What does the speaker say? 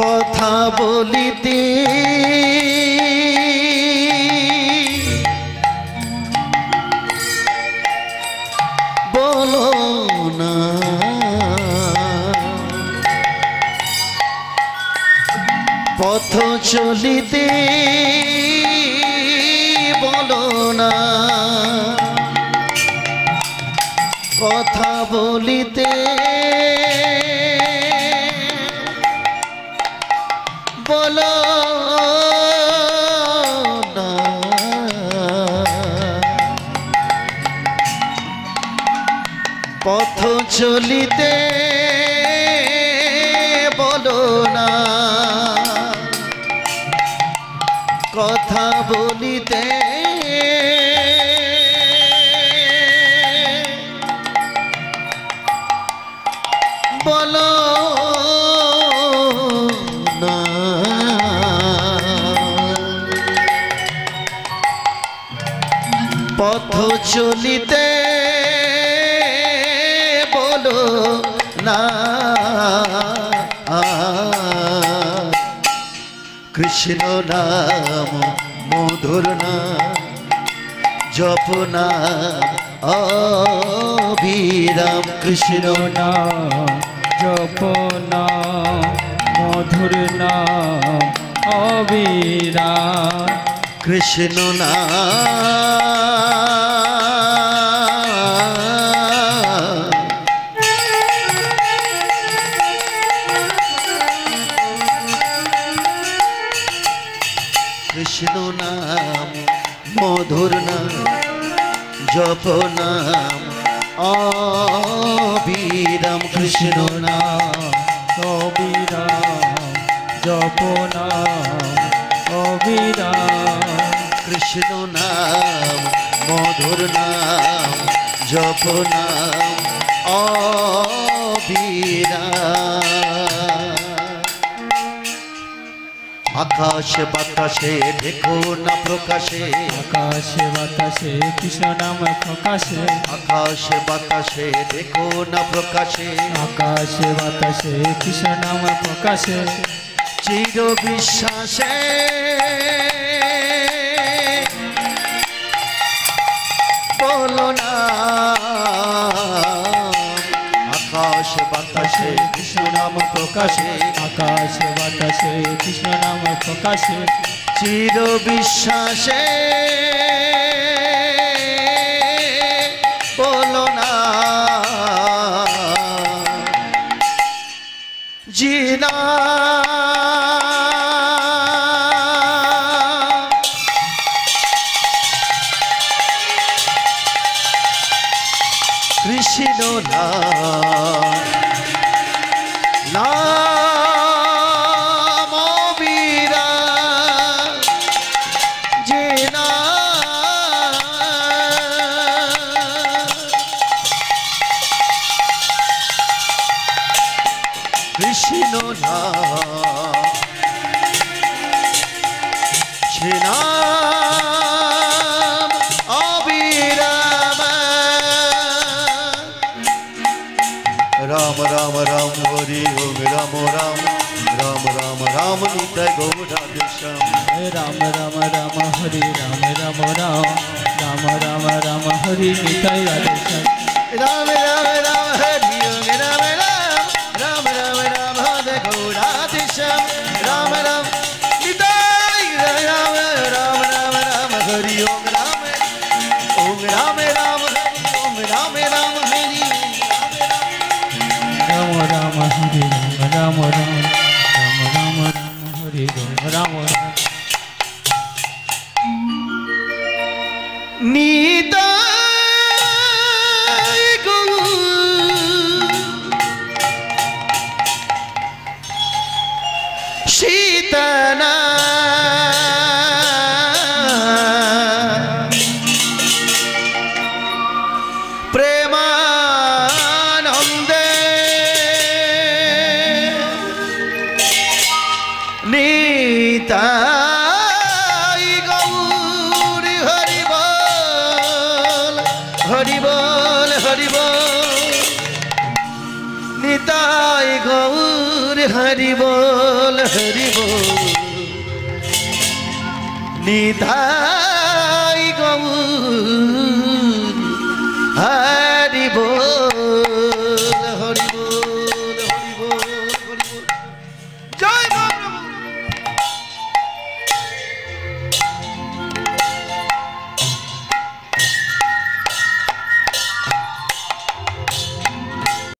কথা বলিতে। বলো না। পথ চলিতে বলো না। কথা বলিতে বলো পথ চলিতে পথ চলিতে বলো না। কৃষ্ণ নাম মধুর না জপ নাম অবিরাম কৃষ্ণ নাম। জপ নাম মধুর নাম অবিরাম। কৃষ্ণ নাম কৃষ্ণ নাম মধুর নাম জপ নাম অবিরাম কৃষ্ণ নাম। অবিরাম জপ নাম অবিরাম। কৃষ্ণ নাম মধুর নাম জপ নাম অবিরাম আকাশে বাতাসে দেখো না প্রকাশে। আকাশে বাতাসে কৃষ্ণ নাম প্রকাশে। আকাশে বাতাসে দেখো না প্রকাশে। আকাশে বাতাসে কৃষ্ণ নাম প্রকাশে। চির বিশ্বাসে বলো না। বাতাসে কৃষ্ণ নাম প্রকাশে, আকাশে, বাতাসে, কৃষ্ণ নাম প্রকাশে। চির বিশ্বাসে বলো না। জিনা। কৃষ্ণ নাম। নাম રામ રામ રામ હરે ઓમ રામ રામ રામ રામ રામ નિતય ગૌરા દેશમ રામ રામ રામ હરે રામ રામ રામ રામ રામ રામ હરે નિતય દેશમ રામ રામ રામ Hare Rama নিতাই গৌরী হরি বল হরি বল হরি বল নিতাই গৌর হরি বল হরি বল নিধাই